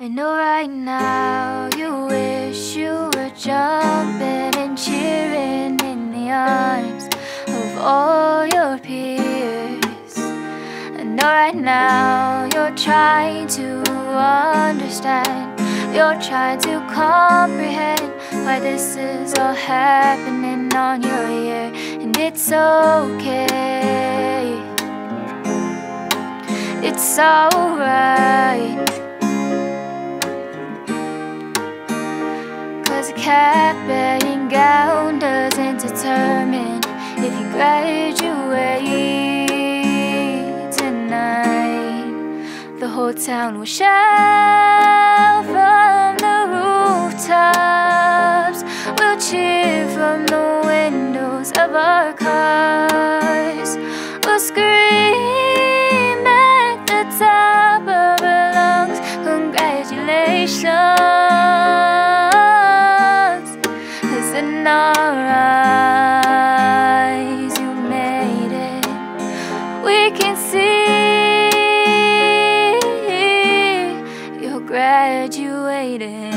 I know right now you wish you were jumping and cheering in the arms of all your peers. I know right now you're trying to understand, you're trying to comprehend why this is all happening on your ear, and it's okay. It's alright. Doesn't determine if you graduate tonight. The whole town will shout from the rooftops. We'll cheer from the windows of our cars. We'll scream our eyes, you made it. We can see you're graduating.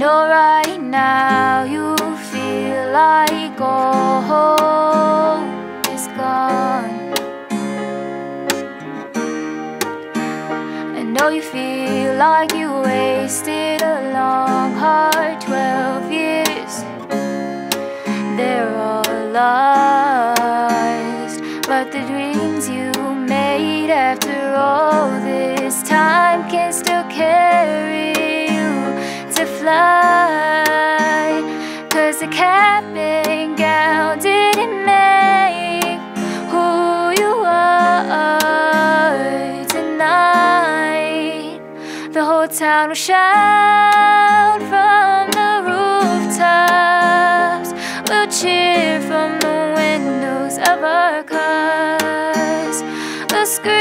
know right now you feel like all you feel like you wasted a long, hard 12 years. They're all lost, but the dreams you made after all this time can still carry town will shout from the rooftops. We'll cheer from the windows of our cars. We'll scream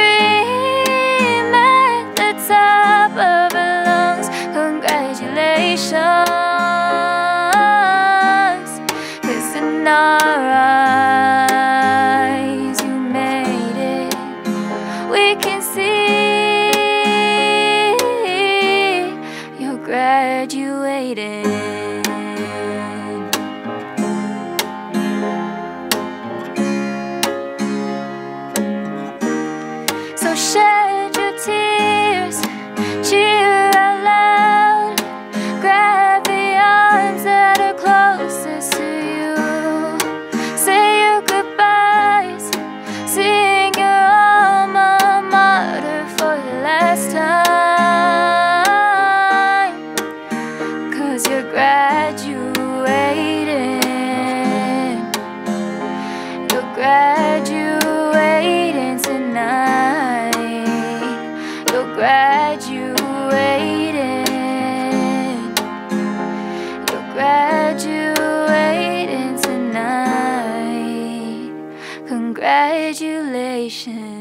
at the top of our lungs. Congratulations. Cause in our meditation.